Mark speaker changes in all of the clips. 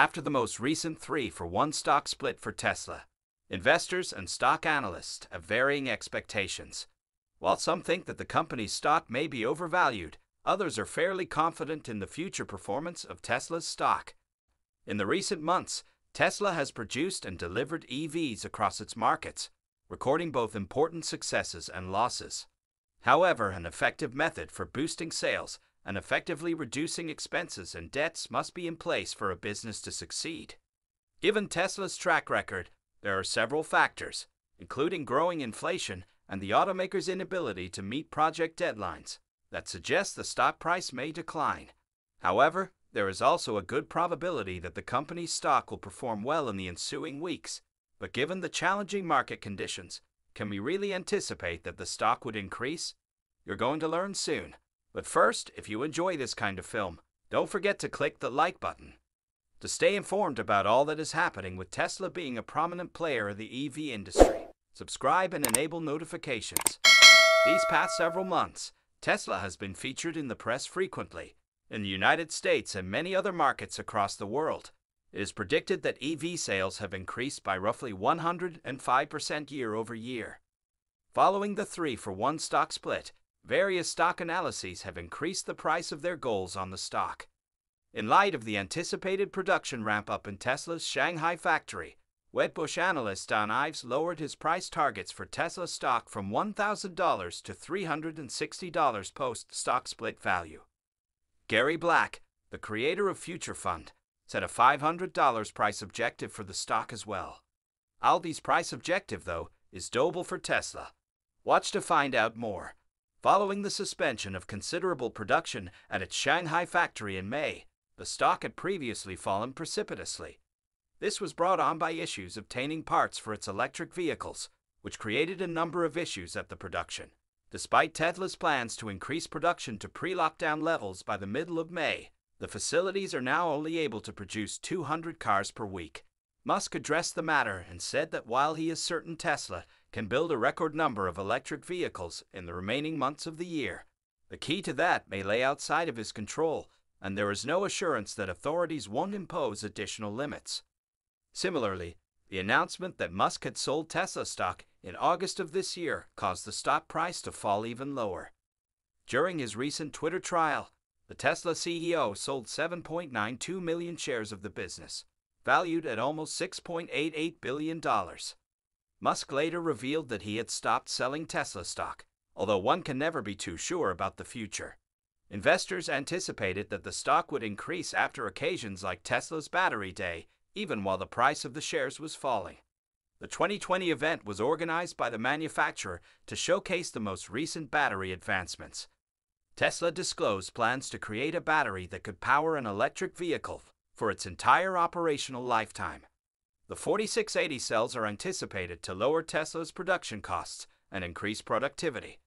Speaker 1: After the most recent 3 for 1 stock split for Tesla, investors and stock analysts have varying expectations. While some think that the company's stock may be overvalued, others are fairly confident in the future performance of Tesla's stock. In the recent months, Tesla has produced and delivered EVs across its markets, recording both important successes and losses. However, an effective method for boosting sales and effectively reducing expenses and debts must be in place for a business to succeed. Given Tesla's track record, there are several factors, including growing inflation and the automaker's inability to meet project deadlines, that suggest the stock price may decline. However, there is also a good probability that the company's stock will perform well in the ensuing weeks. But given the challenging market conditions, can we really anticipate that the stock would increase? You're going to learn soon. But first, if you enjoy this kind of film, don't forget to click the like button. To stay informed about all that is happening with Tesla being a prominent player in the EV industry, subscribe and enable notifications. These past several months, Tesla has been featured in the press frequently, in the United States and many other markets across the world. It is predicted that EV sales have increased by roughly 105% year over year. Following the 3 for 1 stock split, various stock analyses have increased the price of their goals on the stock. In light of the anticipated production ramp up in Tesla's Shanghai factory, Wedbush analyst Dan Ives lowered his price targets for Tesla stock from $1,000 to $360 post stock split value. Gary Black, the creator of Future Fund, set a $500 price objective for the stock as well. Aldi's price objective, though, is double for Tesla. Watch to find out more. Following the suspension of considerable production at its Shanghai factory in May, the stock had previously fallen precipitously. This was brought on by issues obtaining parts for its electric vehicles, which created a number of issues at the production. Despite Tesla's plans to increase production to pre lockdown levels by the middle of May, the facilities are now only able to produce 200 cars per week. Musk addressed the matter and said that while he is certain Tesla can build a record number of electric vehicles in the remaining months of the year, the key to that may lay outside of his control, and there is no assurance that authorities won't impose additional limits. Similarly, the announcement that Musk had sold Tesla stock in August of this year caused the stock price to fall even lower. During his recent Twitter trial, the Tesla CEO sold 7.92 million shares of the business, valued at almost $6.88 billion. Musk later revealed that he had stopped selling Tesla stock, although one can never be too sure about the future. Investors anticipated that the stock would increase after occasions like Tesla's Battery Day, even while the price of the shares was falling. The 2020 event was organized by the manufacturer to showcase the most recent battery advancements. Tesla disclosed plans to create a battery that could power an electric vehicle for its entire operational lifetime. The 4680 cells are anticipated to lower Tesla's production costs and increase productivity.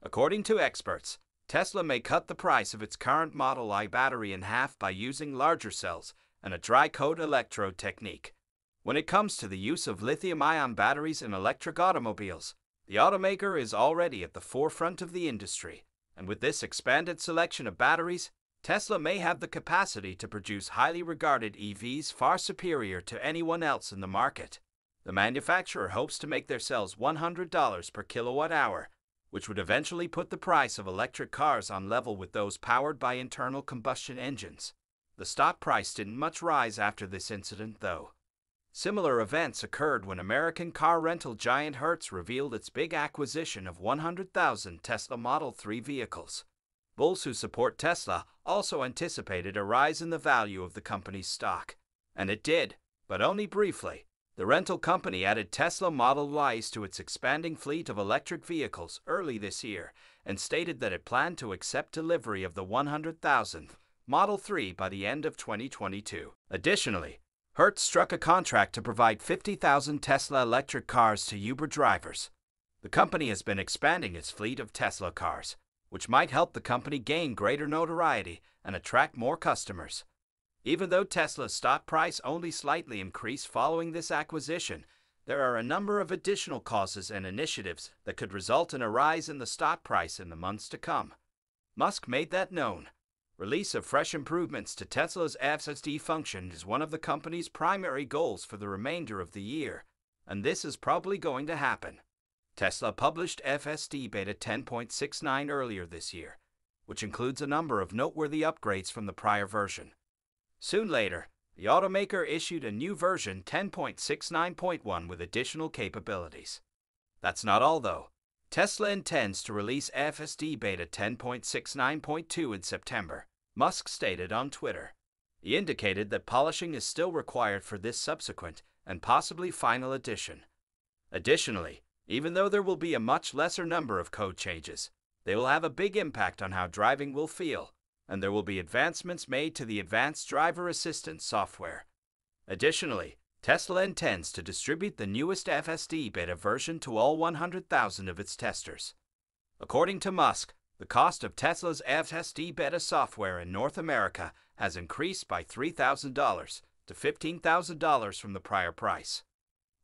Speaker 1: According to experts, Tesla may cut the price of its current Model Y battery in half by using larger cells and a dry coat electrode technique. When it comes to the use of lithium ion batteries in electric automobiles, the automaker is already at the forefront of the industry, and with this expanded selection of batteries, Tesla may have the capacity to produce highly regarded EVs far superior to anyone else in the market. The manufacturer hopes to make their cells $100 per kilowatt hour, which would eventually put the price of electric cars on level with those powered by internal combustion engines. The stock price didn't much rise after this incident, though. Similar events occurred when American car rental giant Hertz revealed its big acquisition of 100,000 Tesla Model 3 vehicles. Bulls who support Tesla also anticipated a rise in the value of the company's stock. And it did, but only briefly. The rental company added Tesla Model Ys to its expanding fleet of electric vehicles early this year and stated that it planned to accept delivery of the 100,000th Model 3 by the end of 2022. Additionally, Hertz struck a contract to provide 50,000 Tesla electric cars to Uber drivers. The company has been expanding its fleet of Tesla cars, which might help the company gain greater notoriety and attract more customers. Even though Tesla's stock price only slightly increased following this acquisition, there are a number of additional causes and initiatives that could result in a rise in the stock price in the months to come. Musk made that known. Release of fresh improvements to Tesla's FSD function is one of the company's primary goals for the remainder of the year, and this is probably going to happen. Tesla published FSD Beta 10.69 earlier this year, which includes a number of noteworthy upgrades from the prior version. Soon later, the automaker issued a new version 10.69.1 with additional capabilities. That's not all, though. Tesla intends to release FSD Beta 10.69.2 in September, Musk stated on Twitter. He indicated that polishing is still required for this subsequent and possibly final edition. Additionally, even though there will be a much lesser number of code changes, they will have a big impact on how driving will feel, and there will be advancements made to the advanced driver assistance software. Additionally, Tesla intends to distribute the newest FSD beta version to all 100,000 of its testers. According to Musk, the cost of Tesla's FSD beta software in North America has increased by $3,000 to $15,000 from the prior price.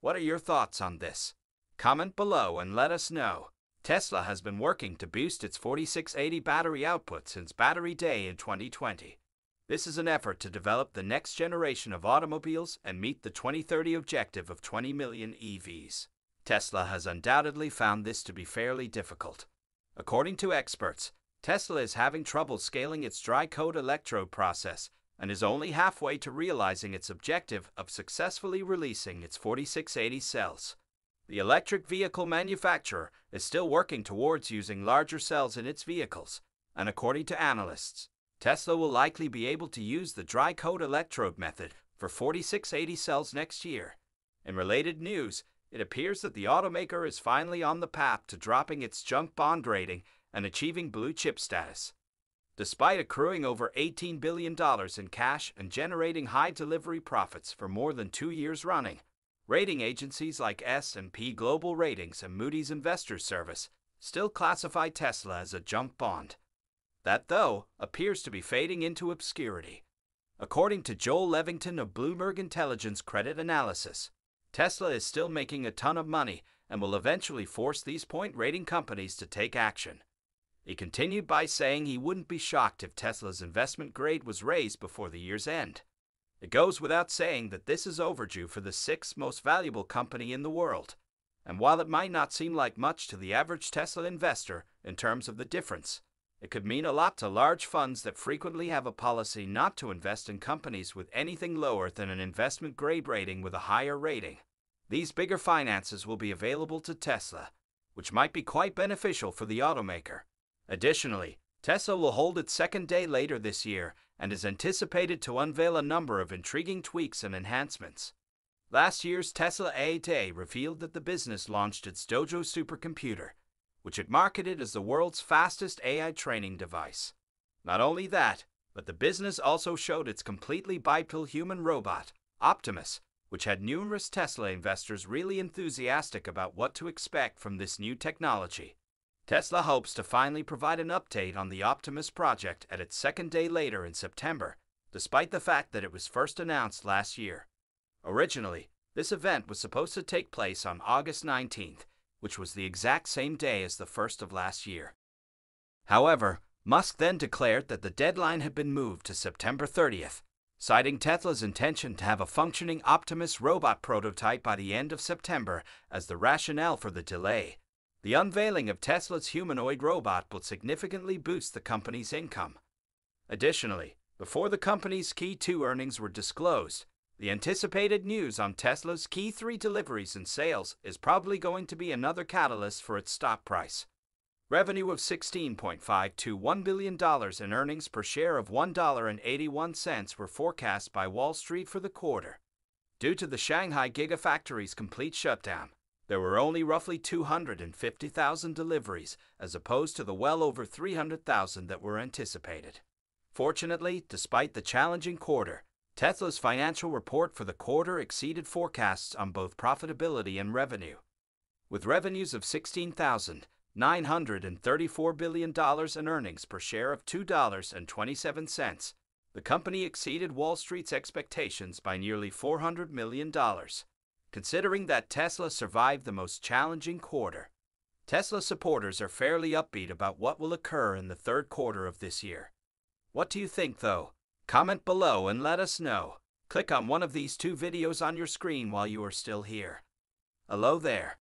Speaker 1: What are your thoughts on this? Comment below and let us know. Tesla has been working to boost its 4680 battery output since Battery Day in 2020. This is an effort to develop the next generation of automobiles and meet the 2030 objective of 20 million EVs. Tesla has undoubtedly found this to be fairly difficult. According to experts, Tesla is having trouble scaling its dry coat electrode process and is only halfway to realizing its objective of successfully releasing its 4680 cells. The electric vehicle manufacturer is still working towards using larger cells in its vehicles, and according to analysts, Tesla will likely be able to use the dry coat electrode method for 4680 cells next year. In related news, it appears that the automaker is finally on the path to dropping its junk bond rating and achieving blue chip status. Despite accruing over $18 billion in cash and generating high delivery profits for more than two years running, rating agencies like S&P Global Ratings and Moody's Investors Service still classify Tesla as a junk bond. That, though, appears to be fading into obscurity. According to Joel Levington of Bloomberg Intelligence Credit Analysis, Tesla is still making a ton of money and will eventually force these point rating companies to take action. He continued by saying he wouldn't be shocked if Tesla's investment grade was raised before the year's end. It goes without saying that this is overdue for the sixth most valuable company in the world. And while it might not seem like much to the average Tesla investor in terms of the difference, it could mean a lot to large funds that frequently have a policy not to invest in companies with anything lower than an investment grade rating with a higher rating. These bigger finances will be available to Tesla, which might be quite beneficial for the automaker. Additionally, Tesla will hold its second day later this year and is anticipated to unveil a number of intriguing tweaks and enhancements. Last year's Tesla AI Day revealed that the business launched its Dojo supercomputer, which it marketed as the world's fastest AI training device. Not only that, but the business also showed its completely bipedal human robot, Optimus, which had numerous Tesla investors really enthusiastic about what to expect from this new technology. Tesla hopes to finally provide an update on the Optimus project at its second day later in September, despite the fact that it was first announced last year. Originally, this event was supposed to take place on August 19th, which was the exact same day as the first of last year. However, Musk then declared that the deadline had been moved to September 30th, citing Tesla's intention to have a functioning Optimus robot prototype by the end of September as the rationale for the delay. The unveiling of Tesla's humanoid robot will significantly boost the company's income. Additionally, before the company's Q2 earnings were disclosed, the anticipated news on Tesla's Q3 deliveries and sales is probably going to be another catalyst for its stock price. Revenue of $16.521 billion and earnings per share of $1.81 were forecast by Wall Street for the quarter. Due to the Shanghai Gigafactory's complete shutdown, there were only roughly 250,000 deliveries as opposed to the well over 300,000 that were anticipated. Fortunately, despite the challenging quarter, Tesla's financial report for the quarter exceeded forecasts on both profitability and revenue. With revenues of $16,934 billion and earnings per share of $2.27, the company exceeded Wall Street's expectations by nearly $400 million. Considering that Tesla survived the most challenging quarter, Tesla supporters are fairly upbeat about what will occur in the third quarter of this year. What do you think, though? Comment below and let us know. Click on one of these two videos on your screen while you are still here. Hello there.